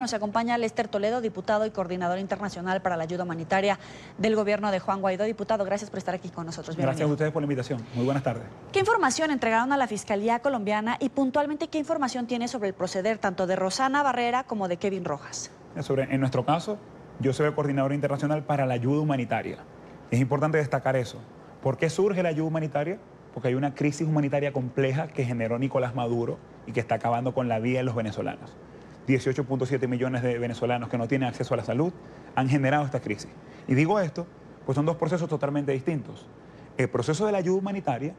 Nos acompaña Lester Toledo, diputado y coordinador internacional para la ayuda humanitaria del gobierno de Juan Guaidó. Diputado, gracias por estar aquí con nosotros. Gracias a ustedes por la invitación. Muy buenas tardes. ¿Qué información entregaron a la Fiscalía colombiana y puntualmente qué información tiene sobre el proceder tanto de Rosana Barrera como de Kevin Rojas? Sobre, en nuestro caso, yo soy el coordinador internacional para la ayuda humanitaria. Es importante destacar eso. ¿Por qué surge la ayuda humanitaria? Porque hay una crisis humanitaria compleja que generó Nicolás Maduro y que está acabando con la vida de los venezolanos. 18.7 millones de venezolanos que no tienen acceso a la salud han generado esta crisis. Y digo esto, pues son dos procesos totalmente distintos. El proceso de la ayuda humanitaria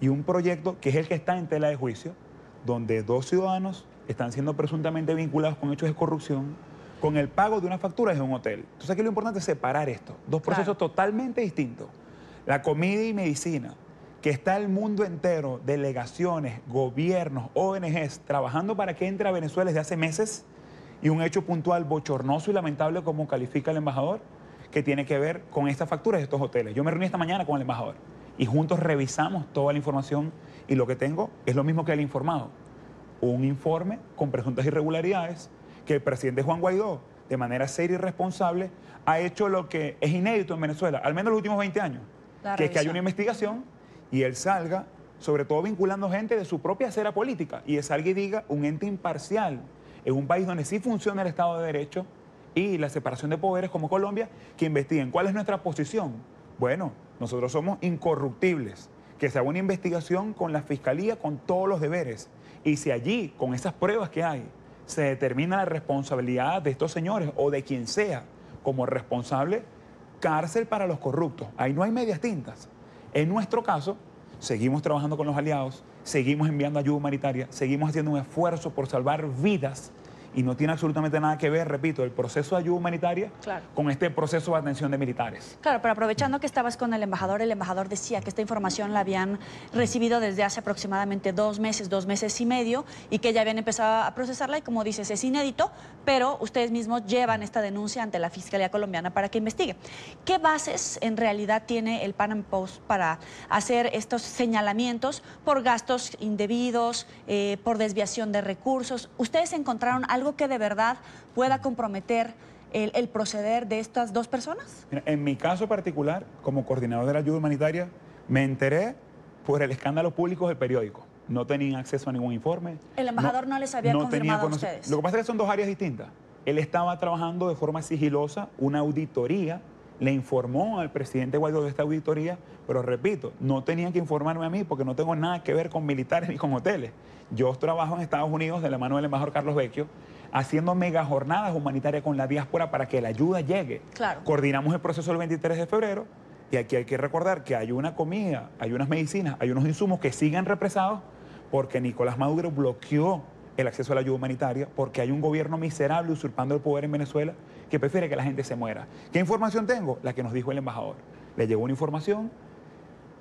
y un proyecto que es el que está en tela de juicio, donde dos ciudadanos están siendo presuntamente vinculados con hechos de corrupción con el pago de una factura de un hotel. Entonces aquí lo importante es separar esto, dos procesos totalmente distintos. La comida y medicina, que está el mundo entero, delegaciones, gobiernos, ONGs, trabajando para que entre a Venezuela desde hace meses, y un hecho puntual bochornoso y lamentable como califica el embajador, que tiene que ver con estas facturas de estos hoteles. Yo me reuní esta mañana con el embajador y juntos revisamos toda la información y lo que tengo es lo mismo que el informado. Un informe con presuntas irregularidades que el presidente Juan Guaidó, de manera seria y responsable, ha hecho lo que es inédito en Venezuela, al menos los últimos 20 años, que es que hay una investigación y él salga, sobre todo vinculando gente de su propia acera política, y es alguien diga un ente imparcial en un país donde sí funciona el Estado de Derecho y la separación de poderes como Colombia, que investiguen cuál es nuestra posición. Bueno, nosotros somos incorruptibles, que se haga una investigación con la Fiscalía, con todos los deberes, y si allí, con esas pruebas que hay, se determina la responsabilidad de estos señores o de quien sea como responsable, cárcel para los corruptos. Ahí no hay medias tintas. En nuestro caso, seguimos trabajando con los aliados, seguimos enviando ayuda humanitaria, seguimos haciendo un esfuerzo por salvar vidas y no tiene absolutamente nada que ver, repito, el proceso de ayuda humanitaria con este proceso de atención de militares. Claro, pero aprovechando que estabas con el embajador, el embajador decía que esta información la habían recibido desde hace aproximadamente dos meses, dos meses y medio, y que ya habían empezado a procesarla y como dices, es inédito, pero ustedes mismos llevan esta denuncia ante la Fiscalía Colombiana para que investigue. ¿Qué bases en realidad tiene el Pan Am Post para hacer estos señalamientos por gastos indebidos, eh, por desviación de recursos? ¿Ustedes encontraron algo algo que de verdad pueda comprometer el, proceder de estas dos personas? en mi caso particular, como coordinador de la ayuda humanitaria, me enteré por el escándalo público del periódico. No tenían acceso a ningún informe. ¿El embajador no, les había confirmado a ustedes? Lo que pasa es que son dos áreas distintas. Él estaba trabajando de forma sigilosa una auditoría, le informó al presidente Guaidó de esta auditoría, pero repito, no tenían que informarme a mí porque no tengo nada que ver con militares ni con hoteles. Yo trabajo en Estados Unidos de la mano del embajador Carlos Vecchio haciendo mega jornadas humanitarias con la diáspora para que la ayuda llegue. Claro. Coordinamos el proceso el 23 de febrero y aquí hay que recordar que hay una comida, hay unas medicinas, hay unos insumos que siguen represados porque Nicolás Maduro bloqueó el acceso a la ayuda humanitaria porque hay un gobierno miserable usurpando el poder en Venezuela que prefiere que la gente se muera. ¿Qué información tengo? La que nos dijo el embajador. Le llegó una información,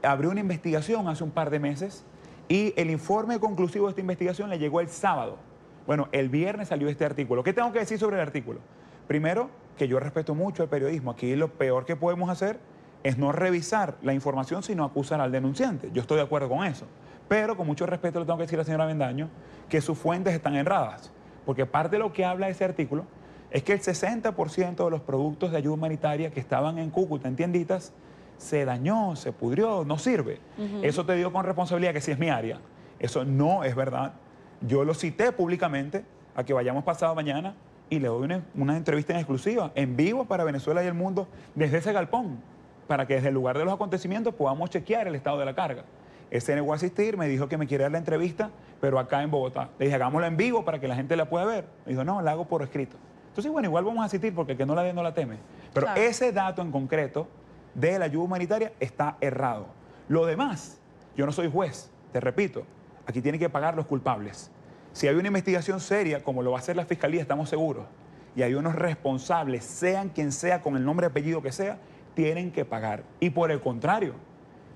abrió una investigación hace un par de meses y el informe conclusivo de esta investigación le llegó el sábado. Bueno, el viernes salió este artículo. ¿Qué tengo que decir sobre el artículo? Primero, que yo respeto mucho el periodismo. Aquí lo peor que podemos hacer es no revisar la información, sino acusar al denunciante. Yo estoy de acuerdo con eso. Pero con mucho respeto le tengo que decir a la señora Bendaño que sus fuentes están erradas. Porque parte de lo que habla ese artículo es que el 60% de los productos de ayuda humanitaria que estaban en Cúcuta, en tienditas, se dañó, se pudrió, no sirve. Eso te digo con responsabilidad que sí es mi área. Eso no es verdad. Yo lo cité públicamente a que vayamos pasado mañana y le doy una, entrevista en exclusiva, en vivo para Venezuela y el mundo, desde ese galpón, para que desde el lugar de los acontecimientos podamos chequear el estado de la carga. Ese negó a asistir, me dijo que me quiere dar la entrevista, pero acá en Bogotá. Le dije, hagámosla en vivo para que la gente la pueda ver. Me dijo, no, la hago por escrito. Entonces, bueno, igual vamos a asistir porque el que no la ve no la teme. Pero ese dato en concreto de la ayuda humanitaria está errado. Lo demás, yo no soy juez, te repito, Aquí tienen que pagar los culpables. Si hay una investigación seria, como lo va a hacer la Fiscalía, estamos seguros, y hay unos responsables, sean quien sea, con el nombre y apellido que sea, tienen que pagar. Y por el contrario,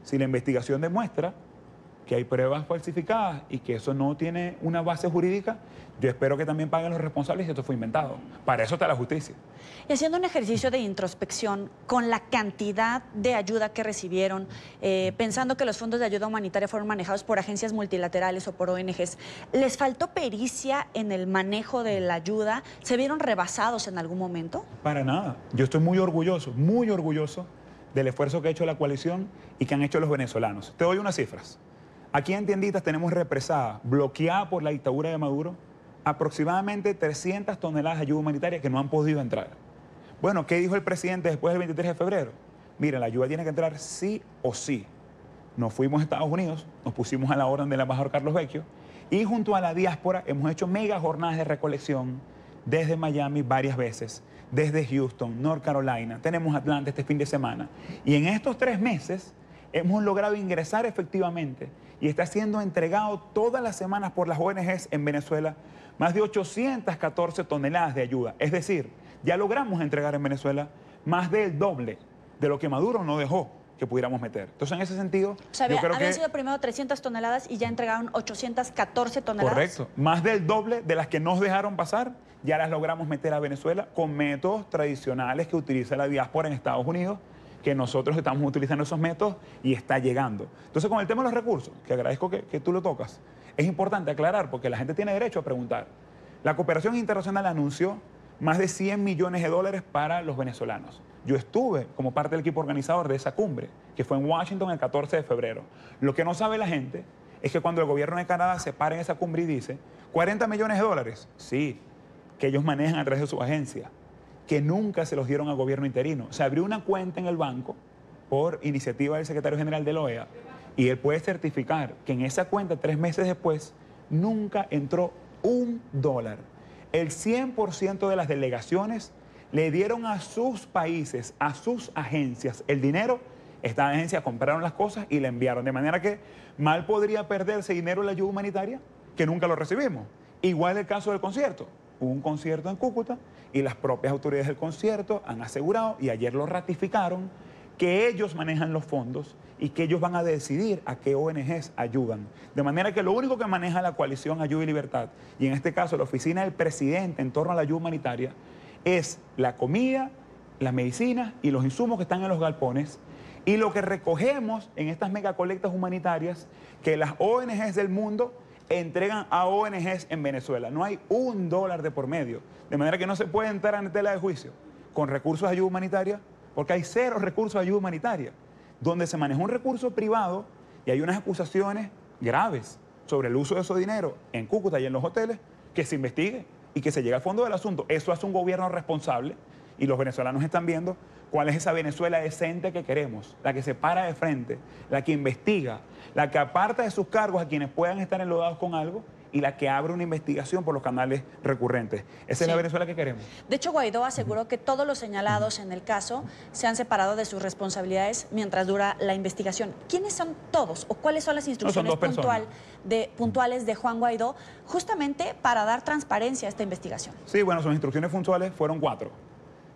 si la investigación demuestra que hay pruebas falsificadas y que eso no tiene una base jurídica, yo espero que también paguen los responsables y esto fue inventado. Para eso está la justicia. Y haciendo un ejercicio de introspección con la cantidad de ayuda que recibieron, eh, pensando que los fondos de ayuda humanitaria fueron manejados por agencias multilaterales o por ONGs, ¿les faltó pericia en el manejo de la ayuda? ¿Se vieron rebasados en algún momento? Para nada. Yo estoy muy orgulloso, muy orgulloso del esfuerzo que ha hecho la coalición y que han hecho los venezolanos. Te doy unas cifras. Aquí en Tienditas tenemos represada, bloqueada por la dictadura de Maduro, aproximadamente 300 toneladas de ayuda humanitaria que no han podido entrar. Bueno, ¿qué dijo el presidente después del 23 de febrero? Mira, la ayuda tiene que entrar sí o sí. Nos fuimos a Estados Unidos, nos pusimos a la orden del embajador Carlos Vecchio y junto a la diáspora hemos hecho mega jornadas de recolección desde Miami varias veces, desde Houston, North Carolina, tenemos Atlanta este fin de semana. Y en estos tres meses hemos logrado ingresar efectivamente y está siendo entregado todas las semanas por las ONGs en Venezuela más de 814 toneladas de ayuda. Es decir, ya logramos entregar en Venezuela más del doble de lo que Maduro no dejó que pudiéramos meter. Entonces, en ese sentido, o sea, yo creo habían sido primero 300 toneladas y ya entregaron 814 toneladas. Correcto. Más del doble de las que nos dejaron pasar, ya las logramos meter a Venezuela con métodos tradicionales que utiliza la diáspora en Estados Unidos que nosotros estamos utilizando esos métodos y está llegando. Entonces, con el tema de los recursos, que agradezco que, tú lo tocas, es importante aclarar porque la gente tiene derecho a preguntar. La cooperación internacional anunció más de 100 millones de dólares para los venezolanos. Yo estuve como parte del equipo organizador de esa cumbre, que fue en Washington el 14 de febrero. Lo que no sabe la gente es que cuando el gobierno de Canadá se para en esa cumbre y dice, 40 millones de dólares, sí, que ellos manejan a través de su agencia, que nunca se los dieron al gobierno interino. Se abrió una cuenta en el banco por iniciativa del secretario general de la OEA y él puede certificar que en esa cuenta, tres meses después, nunca entró un dólar. El 100% de las delegaciones le dieron a sus países, a sus agencias, el dinero. Estas agencias compraron las cosas y le enviaron. De manera que mal podría perderse dinero en la ayuda humanitaria, que nunca lo recibimos. Igual el caso del concierto. Hubo un concierto en Cúcuta y las propias autoridades del concierto han asegurado, y ayer lo ratificaron, que ellos manejan los fondos y que ellos van a decidir a qué ONGs ayudan. De manera que lo único que maneja la coalición Ayuda y Libertad, y en este caso la oficina del presidente en torno a la ayuda humanitaria, es la comida, las medicinas y los insumos que están en los galpones. Y lo que recogemos en estas megacolectas humanitarias, que las ONGs del mundo entregan a ONGs en Venezuela. No hay un dólar de por medio. De manera que no se puede entrar en tela de juicio con recursos de ayuda humanitaria, porque hay cero recursos de ayuda humanitaria. Donde se maneja un recurso privado y hay unas acusaciones graves sobre el uso de ese dinero en Cúcuta y en los hoteles, que se investigue y que se llegue al fondo del asunto. Eso hace un gobierno responsable y los venezolanos están viendo cuál es esa Venezuela decente que queremos, la que se para de frente, la que investiga, la que aparta de sus cargos a quienes puedan estar enlodados con algo y la que abre una investigación por los canales recurrentes. Esa es la Venezuela que queremos. De hecho, Guaidó aseguró que todos los señalados en el caso se han separado de sus responsabilidades mientras dura la investigación. ¿Quiénes son todos o cuáles son las instrucciones de, puntuales de Juan Guaidó justamente para dar transparencia a esta investigación? Sí, bueno, sus instrucciones puntuales fueron cuatro.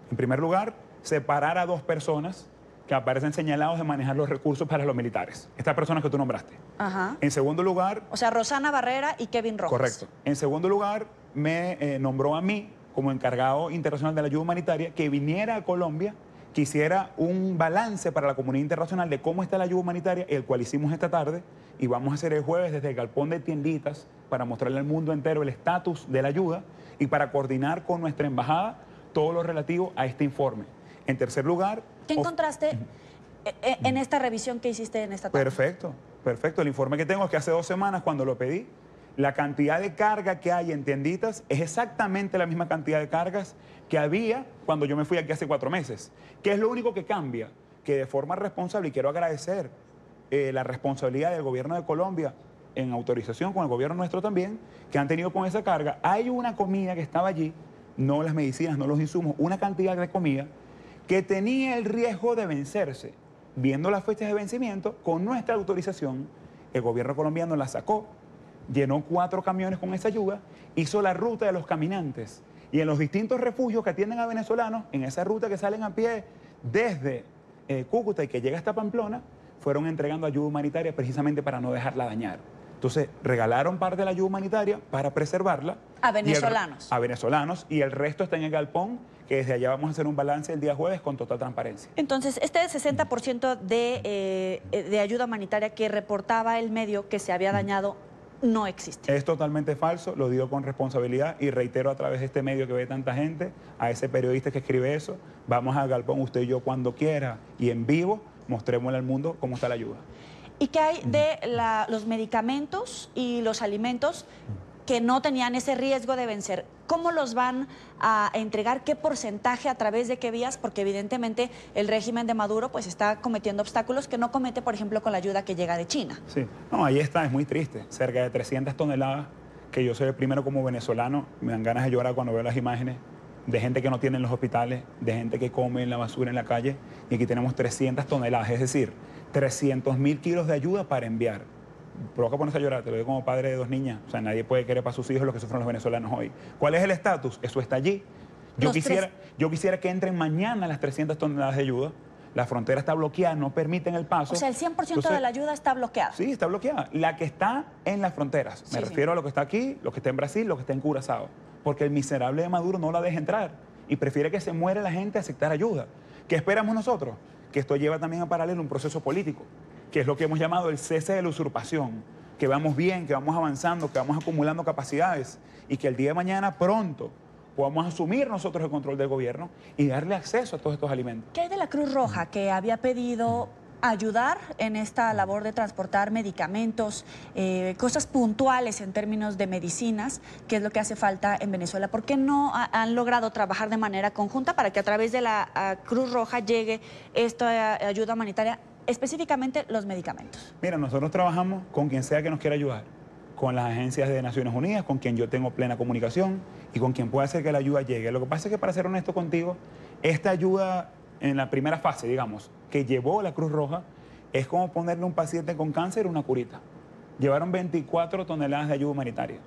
En primer lugar, separar a dos personas que aparecen señalados de manejar los recursos para los militares. Estas personas que tú nombraste. Ajá. En segundo lugar... O sea, Rosana Barrera y Kevin Rojas. Correcto. En segundo lugar, me eh, nombró a mí como encargado internacional de la ayuda humanitaria que viniera a Colombia, que hiciera un balance para la comunidad internacional de cómo está la ayuda humanitaria, el cual hicimos esta tarde, y vamos a hacer el jueves desde el galpón de tienditas para mostrarle al mundo entero el estatus de la ayuda y para coordinar con nuestra embajada todo lo relativo a este informe. En tercer lugar... ¿Qué encontraste eh, eh, en esta revisión que hiciste en esta tarde? Perfecto, perfecto. El informe que tengo es que hace dos semanas cuando lo pedí, la cantidad de carga que hay en tienditas es exactamente la misma cantidad de cargas que había cuando yo me fui aquí hace cuatro meses. ¿Qué es lo único que cambia? Que de forma responsable, y quiero agradecer eh, la responsabilidad del gobierno de Colombia en autorización con el gobierno nuestro también, que han tenido con esa carga, hay una comida que estaba allí, no las medicinas, no los insumos, una cantidad de comida que tenía el riesgo de vencerse. Viendo las fechas de vencimiento, con nuestra autorización, el gobierno colombiano la sacó, llenó cuatro camiones con esa ayuda, hizo la ruta de los caminantes. Y en los distintos refugios que atienden a venezolanos, en esa ruta que salen a pie desde eh, Cúcuta y que llega hasta Pamplona, fueron entregando ayuda humanitaria precisamente para no dejarla dañar. Entonces, regalaron parte de la ayuda humanitaria para preservarla. A el- venezolanos. a venezolanos. Y el resto está en el galpón, que desde allá vamos a hacer un balance el día jueves con total transparencia. Entonces, este 60% de, eh, de ayuda humanitaria que reportaba el medio que se había dañado no existe. Es totalmente falso, lo digo con responsabilidad y reitero a través de este medio que ve tanta gente, a ese periodista que escribe eso, vamos al galpón usted y yo cuando quiera y en vivo, mostrémosle al mundo cómo está la ayuda. ¿Y qué hay de la- los medicamentos y los alimentos que no tenían ese riesgo de vencer? ¿Cómo los van a entregar? ¿Qué porcentaje? ¿A través de qué vías? Porque evidentemente el régimen de Maduro pues está cometiendo obstáculos que no comete, por ejemplo, con la ayuda que llega de China. Sí, no, ahí está, es muy triste. Cerca de 300 toneladas, que yo soy el primero como venezolano, me dan ganas de llorar cuando veo las imágenes de gente que no tiene en los hospitales, de gente que come en la basura en la calle, y aquí tenemos 300 toneladas, es decir, 300 mil kilos de ayuda para enviar. Provoca ponerse a llorar, te lo digo como padre de dos niñas, o sea, nadie puede querer para sus hijos lo que sufren los venezolanos hoy. ¿Cuál es el estatus? Eso está allí. Yo Los quisiera, tres- yo quisiera que entren mañana las 300 toneladas de ayuda. La frontera está bloqueada, no permiten el paso. O sea, el 100% de la ayuda está bloqueada. Sí, está bloqueada. La que está en las fronteras. Me Sí, sí. refiero a lo que está aquí, lo que está en Brasil, lo que está en Curazao. Porque el miserable de Maduro no la deja entrar y prefiere que se muere la gente a aceptar ayuda. ¿Qué esperamos nosotros? Que esto lleva también a paralelo un proceso político, que es lo que hemos llamado el cese de la usurpación. Que vamos bien, que vamos avanzando, que vamos acumulando capacidades y que el día de mañana pronto podamos asumir nosotros el control del gobierno y darle acceso a todos estos alimentos. ¿Qué hay de la Cruz Roja que había pedido ayudar en esta labor de transportar medicamentos, eh, cosas puntuales en términos de medicinas, que es lo que hace falta en Venezuela? ¿Por qué no ha- han logrado trabajar de manera conjunta para que a través de la Cruz Roja llegue esta eh, ayuda humanitaria, específicamente los medicamentos? Mira, nosotros trabajamos con quien sea que nos quiera ayudar, con las agencias de Naciones Unidas, con quien yo tengo plena comunicación y con quien pueda hacer que la ayuda llegue. Lo que pasa es que, para ser honesto contigo, esta ayuda en la primera fase, digamos, que llevó la Cruz Roja, es como ponerle a un paciente con cáncer una curita. Llevaron 24 toneladas de ayuda humanitaria.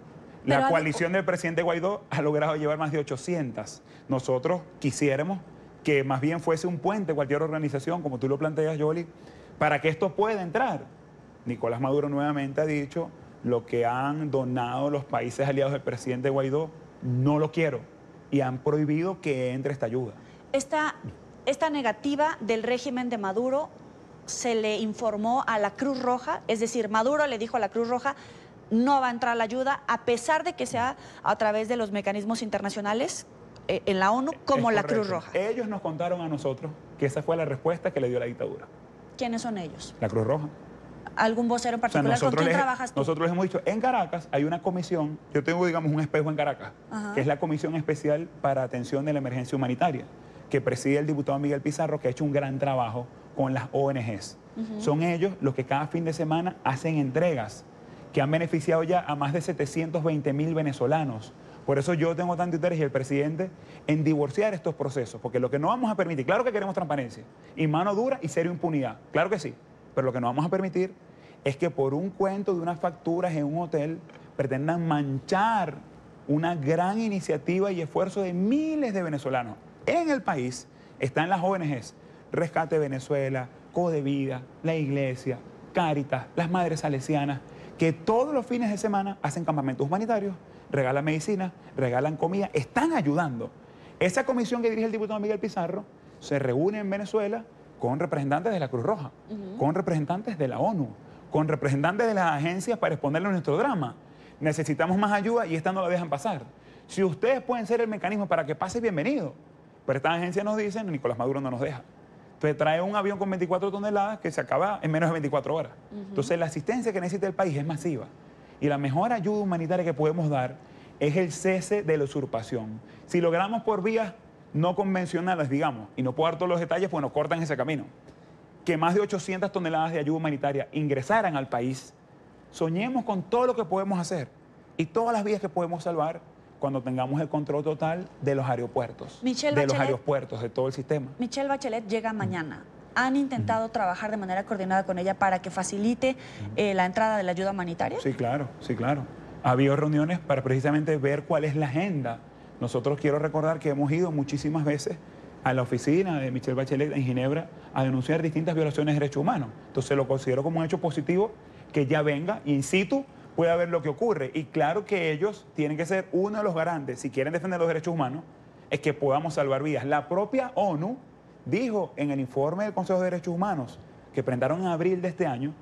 La coalición del presidente Guaidó ha logrado llevar más de 800. Nosotros quisiéramos que más bien fuese un puente, cualquier organización, como tú lo planteas, Yoli, para que esto pueda entrar. Nicolás Maduro nuevamente ha dicho, lo que han donado los países aliados del presidente Guaidó, no lo quiero. Y han prohibido que entre esta ayuda. Esta, esta negativa del régimen de Maduro se le informó a la Cruz Roja, es decir, Maduro le dijo a la Cruz Roja, no va a entrar la ayuda, a pesar de que sea a través de los mecanismos internacionales eh, en la ONU, como la Cruz. Roja. Ellos nos contaron a nosotros que esa fue la respuesta que le dio la dictadura. ¿Quiénes son ellos? La Cruz Roja. ¿Algún vocero en O sea, particular? ¿Con quién les, trabajas tú? nosotros les hemos dicho, en Caracas hay una comisión, yo tengo, digamos, un espejo en Caracas, Ajá. que es la Comisión Especial para Atención de la Emergencia Humanitaria, que preside el diputado Miguel Pizarro, que ha hecho un gran trabajo con las ONGs. Son ellos los que cada fin de semana hacen entregas, que han beneficiado ya a más de 720 mil venezolanos. Por eso yo tengo tanto interés y el presidente en divorciar estos procesos, porque lo que no vamos a permitir, claro que queremos transparencia, y mano dura y cero impunidad, claro que sí, pero lo que no vamos a permitir es que por un cuento de unas facturas en un hotel pretendan manchar una gran iniciativa y esfuerzo de miles de venezolanos en el país. Están las ONGs, Rescate Venezuela, Codevida, la Iglesia, Cáritas, las Madres Salesianas, que todos los fines de semana hacen campamentos humanitarios, regalan medicina, regalan comida, están ayudando. Esa comisión que dirige el diputado Miguel Pizarro se reúne en Venezuela con representantes de la Cruz Roja, con representantes de la ONU, con representantes de las agencias para exponerle nuestro drama. Necesitamos más ayuda y esta no la dejan pasar. Si ustedes pueden ser el mecanismo para que pase, bienvenido. Pero estas agencias nos dicen, Nicolás Maduro no nos deja. Entonces trae un avión con 24 toneladas que se acaba en menos de 24 horas. Entonces la asistencia que necesita el país es masiva. Y la mejor ayuda humanitaria que podemos dar es el cese de la usurpación. Si logramos por vías no convencionales, digamos, y no puedo dar todos los detalles, pues nos cortan ese camino, que más de 800 toneladas de ayuda humanitaria ingresaran al país, soñemos con todo lo que podemos hacer y todas las vías que podemos salvar cuando tengamos el control total de los aeropuertos, Michelle de los aeropuertos, de todo el sistema. Michelle Bachelet llega mañana. ¿Han intentado trabajar de manera coordinada con ella para que facilite eh, la entrada de la ayuda humanitaria? Sí, claro, sí, claro. Ha habido reuniones para precisamente ver cuál es la agenda. Nosotros quiero recordar que hemos ido muchísimas veces a la oficina de Michelle Bachelet en Ginebra a denunciar distintas violaciones de derechos humanos. Entonces lo considero como un hecho positivo que ya venga in situ pueda ver lo que ocurre. Y claro que ellos tienen que ser uno de los garantes, si quieren defender los derechos humanos, es que podamos salvar vidas. La propia ONU dijo en el informe del Consejo de Derechos Humanos que presentaron en abril de este año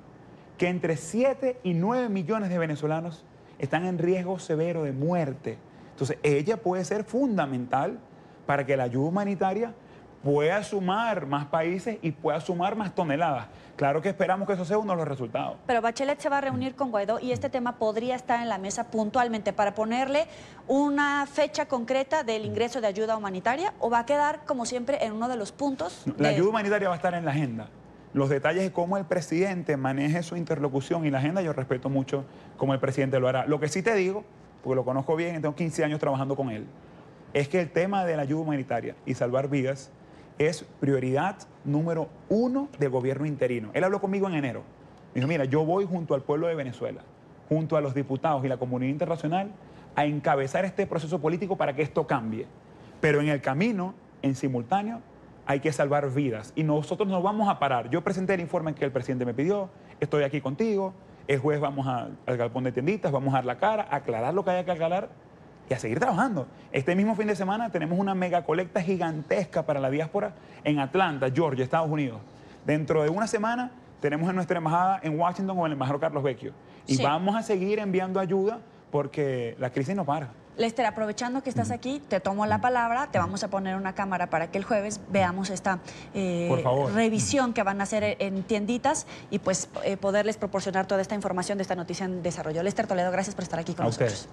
que entre 7 y 9 millones de venezolanos están en riesgo severo de muerte. Entonces, ella puede ser fundamental para que la ayuda humanitaria pueda sumar más países y pueda sumar más toneladas. Claro que esperamos que eso sea uno de los resultados. Pero Bachelet se va a reunir con Guaidó y este tema podría estar en la mesa puntualmente para ponerle una fecha concreta del ingreso de ayuda humanitaria o va a quedar, como siempre, en uno de los puntos. La ayuda humanitaria va a estar en la agenda. Los detalles de cómo el presidente maneje su interlocución y la agenda, yo respeto mucho cómo el presidente lo hará. Lo que sí te digo, porque lo conozco bien y tengo 15 años trabajando con él, es que el tema de la ayuda humanitaria y salvar vidas es prioridad número uno del gobierno interino. Él habló conmigo en enero. Dijo, mira, yo voy junto al pueblo de Venezuela, junto a los diputados y la comunidad internacional a encabezar este proceso político para que esto cambie. Pero en el camino, en simultáneo, hay que salvar vidas y nosotros no vamos a parar. Yo presenté el informe que el presidente me pidió, estoy aquí contigo, el jueves vamos al galpón de tienditas, vamos a dar la cara, aclarar lo que haya que aclarar y a seguir trabajando. Este mismo fin de semana tenemos una mega colecta gigantesca para la diáspora en Atlanta, Georgia, Estados Unidos. Dentro de una semana tenemos en nuestra embajada en Washington con el embajador Carlos Vecchio. Y vamos a seguir enviando ayuda porque la crisis no para. Lester, aprovechando que estás aquí, te tomo la palabra, te vamos a poner una cámara para que el jueves veamos esta eh, revisión que van a hacer en tienditas y pues eh, poderles proporcionar toda esta información de esta noticia en desarrollo. Lester Toledo, gracias por estar aquí con nosotros.